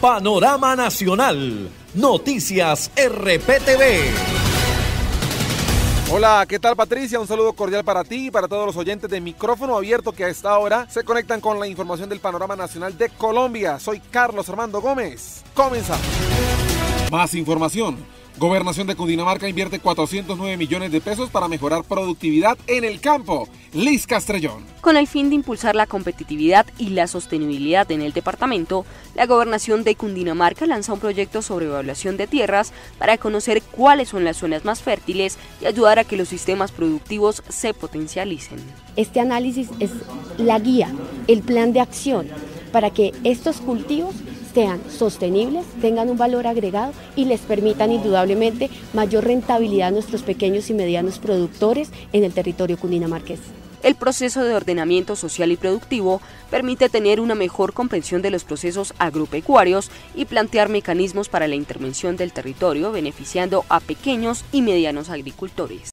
Panorama Nacional, Noticias RPTV. Hola, ¿qué tal Patricia? Un saludo cordial para ti y para todos los oyentes de micrófono abierto que a esta hora se conectan con la información del panorama nacional de Colombia. Soy Carlos Armando Gómez. Comenzamos. Más información. Gobernación de Cundinamarca invierte 409 millones de pesos para mejorar productividad en el campo. Liz Castrellón. Con el fin de impulsar la competitividad y la sostenibilidad en el departamento, la Gobernación de Cundinamarca lanza un proyecto sobre evaluación de tierras para conocer cuáles son las zonas más fértiles y ayudar a que los sistemas productivos se potencialicen. Este análisis es la guía, el plan de acción para que estos cultivos sean sostenibles, tengan un valor agregado y les permitan indudablemente mayor rentabilidad a nuestros pequeños y medianos productores en el territorio cundinamarqués. El proceso de ordenamiento social y productivo permite tener una mejor comprensión de los procesos agropecuarios y plantear mecanismos para la intervención del territorio beneficiando a pequeños y medianos agricultores.